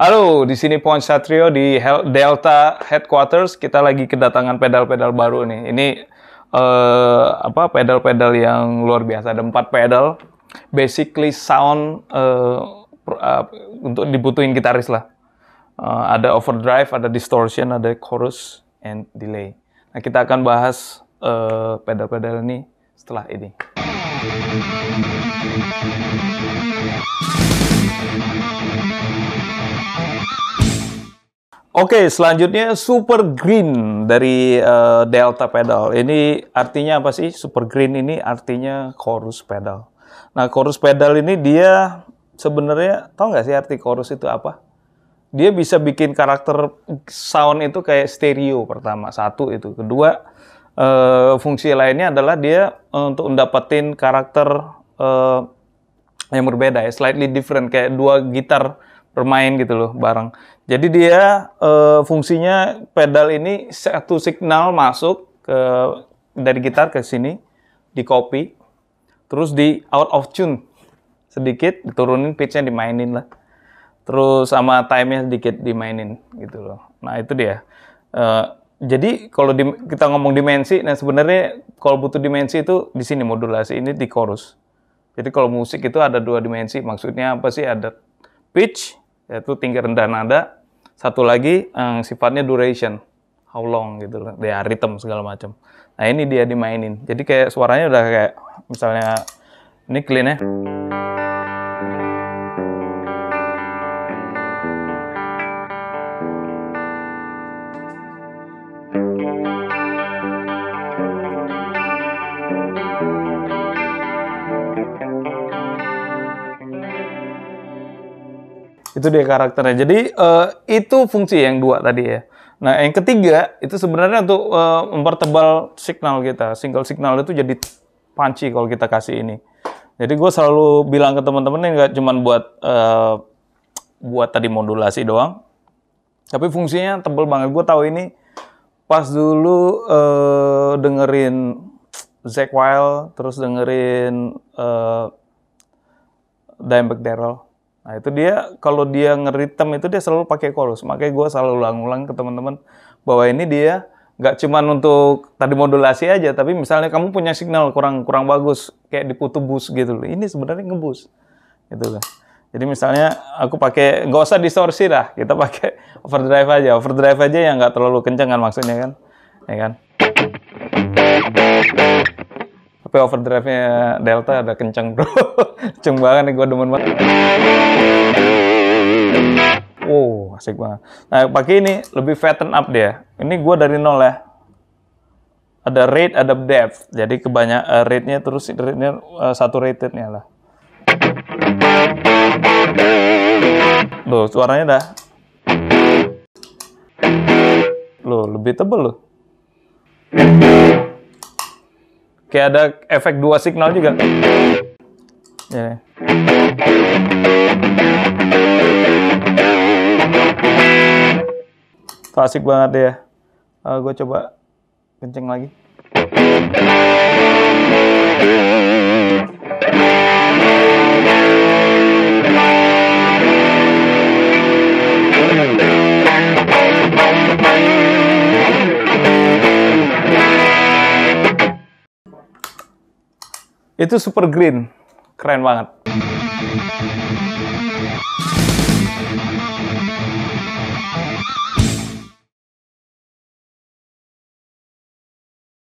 Halo, di sini Point Satrio di Delta Headquarters. Kita lagi kedatangan pedal-pedal baru nih. Ini eh, apa pedal-pedal yang luar biasa. Ada empat pedal. Basically sound eh, eh, untuk dibutuhin gitaris lah. Eh, ada overdrive, ada distortion, ada chorus, and delay. Nah, kita akan bahas eh, pedal-pedal ini setelah ini. Oke, selanjutnya Super Green dari eh, Delta Pedal. Ini artinya apa sih? Super Green ini artinya chorus pedal. Nah, chorus pedal ini dia sebenarnya tahu nggak sih arti chorus itu apa? Dia bisa bikin karakter sound itu kayak stereo pertama, satu itu. Kedua, eh, fungsi lainnya adalah dia eh, untuk mendapatkan karakter eh, yang berbeda ya, slightly different kayak dua gitar bermain gitu loh bareng. Jadi dia eh, fungsinya pedal ini satu signal masuk ke dari gitar ke sini di copy, terus di out of tune sedikit diturunin pitchnya dimainin lah. Terus sama time-nya sedikit dimainin gitu loh. Nah itu dia. Eh, jadi kalau di- kita ngomong dimensi, nah sebenarnya kalau butuh dimensi itu di sini modulasi ini di chorus. Jadi kalau musik itu ada dua dimensi, maksudnya apa sih? Ada pitch, yaitu tinggi rendah nada. Satu lagi yang sifatnya duration, how long gitu loh, dia rhythm segala macam. Nah ini dia dimainin. Jadi kayak suaranya udah kayak misalnya ini clean ya. Itu dia karakternya. Jadi eh, itu fungsi yang dua tadi ya. Nah yang ketiga itu sebenarnya untuk eh, mempertebal signal kita. Single signal itu jadi punchy kalau kita kasih ini. Jadi gue selalu bilang ke teman-teman ini nggak cuma buat eh, buat tadi modulasi doang, tapi fungsinya tebel banget. Gue tahu ini pas dulu eh, dengerin Zack Wild, terus dengerin eh, Dimebag Darrell. Nah itu dia kalau dia ngeritem itu dia selalu pakai chorus. Makanya gue selalu ulang-ulang ke teman-teman bahwa ini dia nggak cuman untuk tadi modulasi aja, tapi misalnya kamu punya signal kurang kurang bagus kayak di putu bus gitu loh. Ini sebenarnya ngebus gitu loh. Jadi misalnya aku pakai nggak usah distorsi lah, kita pakai overdrive aja, overdrive aja yang nggak terlalu kenceng kan maksudnya kan, ya kan. Tapi overdrive-nya Delta ada kenceng bro. kenceng banget nih gue demen banget. Wow, asik banget. Nah, pakai ini lebih fatten up dia. Ini gue dari nol ya. Ada rate, ada depth. Jadi kebanyak eh, rate-nya terus rate-nya eh, satu rated-nya lah. Loh, suaranya dah. Loh, lebih tebel loh. Kayak ada efek dua signal juga. Ya. Klasik banget ya. gue coba kenceng lagi. Itu super green. Keren banget.